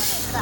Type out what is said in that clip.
吃的。